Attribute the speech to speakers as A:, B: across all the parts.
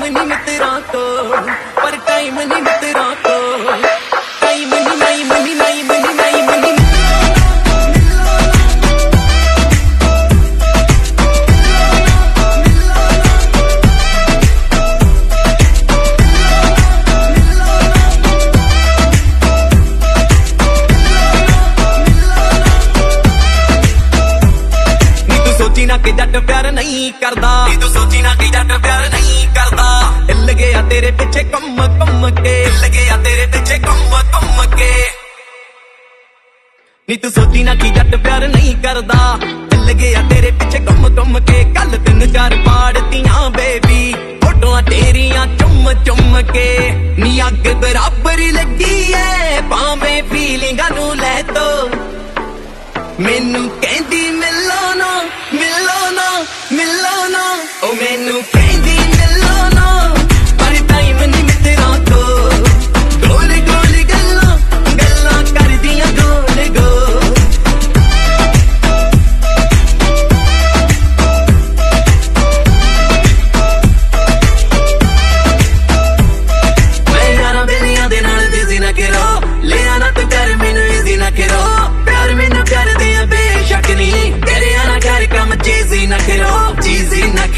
A: Time नहीं मित्रा को तो, पर टाइम नहीं मित्रा को टाइम नहीं नहीं मनी नहीं मनी नहीं। करता ਕਿ ਜੱਟ ਪਿਆਰ ਨਹੀਂ ਕਰਦਾ। ਤੂੰ ਸੋਚੀ ਨਾ ਕਿ ਜੱਟ ਪਿਆਰ ਨਹੀਂ ਕਰਦਾ। ਹਿੱਲ ਤੇਰੇ ਪਿੱਛੇ ਕੰਮ ਕੰਮ ਕੇ। ਹਿੱਲ ਤੇਰੇ ਪਿੱਛੇ ਕੰਮ ਕੰਮ ਕੇ। ਨੀ ਤੂੰ ਸੋਚੀ ਨਾ ਕਿ ਜੱਟ ਪਿਆਰ ਨਹੀਂ ਕਰਦਾ। ਹਿੱਲ ਤੇਰੇ ਪਿੱਛੇ ਕੰਮ ਕੰਮ ਕੇ। ਕੱਲ ਤਿੰਨ ਚਾਰ ਪਾੜਤੀਆਂ ਬੇਬੀ। ਫੋਟੋਆਂ ਤੇਰੀਆਂ ਚੁੰਮ ਚੁੰਮ ਕੇ। ਨੀ ਅੱਗ ਬਰਾਬਰ ਲੱਗੀ ਐ ਭਾਵੇਂ ਫੀਲਿੰਗਾਂ ਨੂੰ ਲੈ ਤੋ। ਮੈਨੂੰ ਕਹਿੰਦੀ, ਮਿਲੋ ਨਾ ਮਿਲੋ ਨਾ ਮਿਲੋ ਨਾ। ਉਹ ਮੈਨੂੰ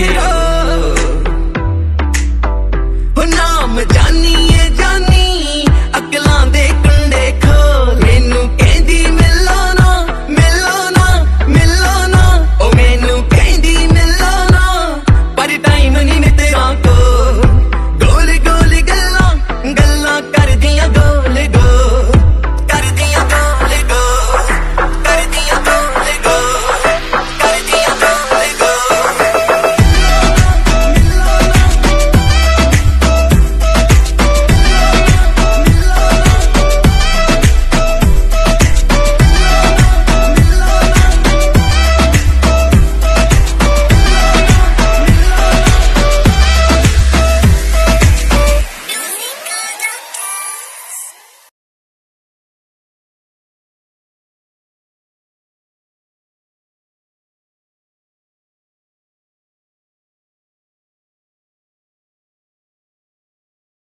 A: it up.